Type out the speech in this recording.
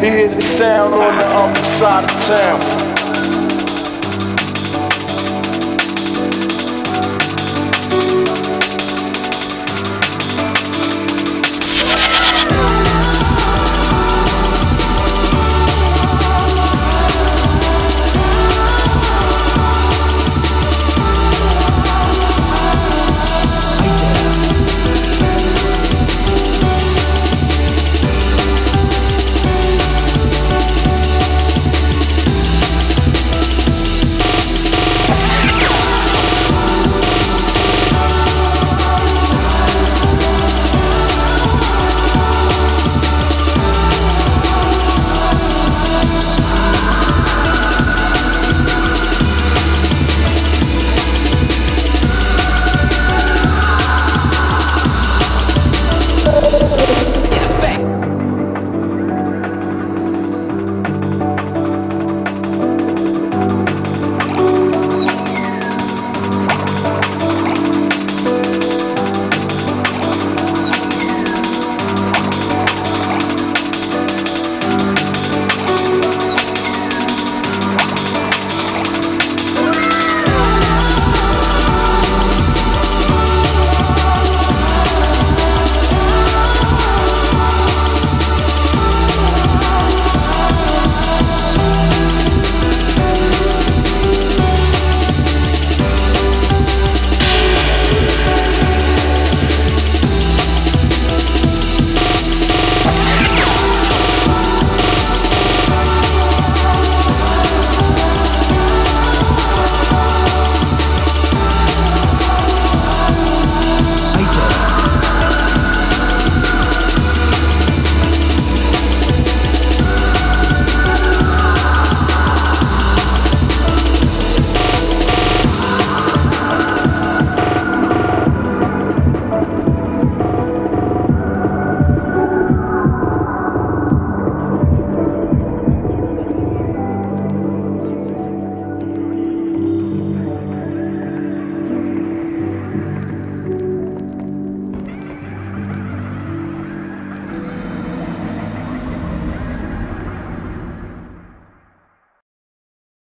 He hear the sound on the other side of town.